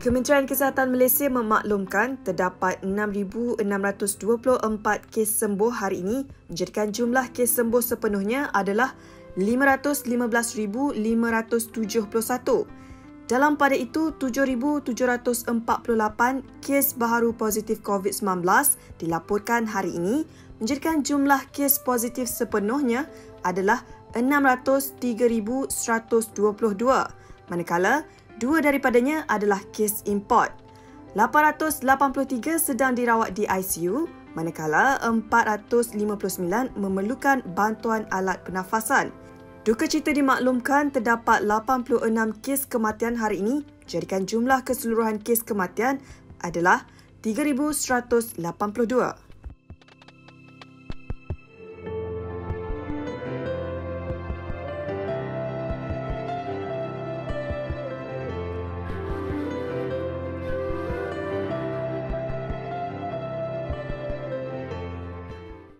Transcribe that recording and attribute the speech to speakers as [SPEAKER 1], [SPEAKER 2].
[SPEAKER 1] Kementerian Kesihatan Malaysia memaklumkan terdapat 6,624 kes sembuh hari ini. Menjadikan jumlah kes sembuh sepenuhnya adalah 515,571. Dalam pada itu, 7,748 kes baharu positif COVID-19 dilaporkan hari ini. Menjadikan jumlah kes positif sepenuhnya adalah 603,122 manakala Dua daripadanya adalah kes import. 883 sedang dirawat di ICU, manakala 459 memerlukan bantuan alat pernafasan. Duka cita dimaklumkan terdapat 86 kes kematian hari ini, jadikan jumlah keseluruhan kes kematian adalah 3,182.